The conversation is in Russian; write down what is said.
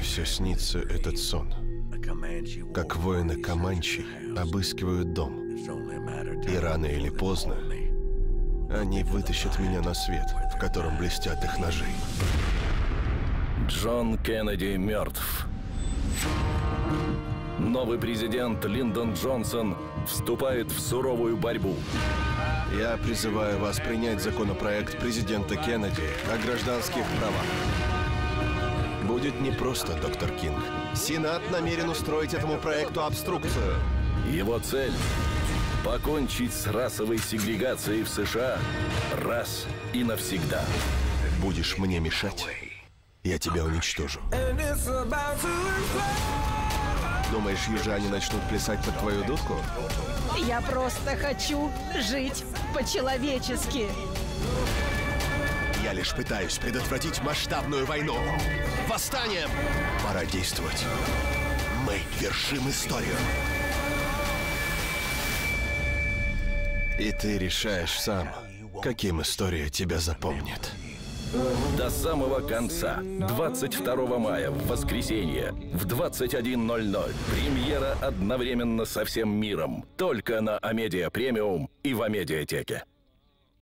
все снится этот сон. Как воины Каманчи обыскивают дом. И рано или поздно они вытащат меня на свет, в котором блестят их ножи. Джон Кеннеди мертв. Новый президент Линдон Джонсон вступает в суровую борьбу. Я призываю вас принять законопроект президента Кеннеди о гражданских правах. Будет непросто, доктор Кинг. Сенат намерен устроить этому проекту обструкцию. Его цель – покончить с расовой сегрегацией в США раз и навсегда. Будешь мне мешать, я тебя уничтожу. Думаешь, южане начнут плясать под твою дудку? Я просто хочу жить по-человечески. Я лишь пытаюсь предотвратить масштабную войну. Восстание! Пора действовать. Мы вершим историю. И ты решаешь сам, каким история тебя запомнит. До самого конца. 22 мая в воскресенье в 21.00. Премьера одновременно со всем миром. Только на Амедиа Премиум и в Амедиатеке.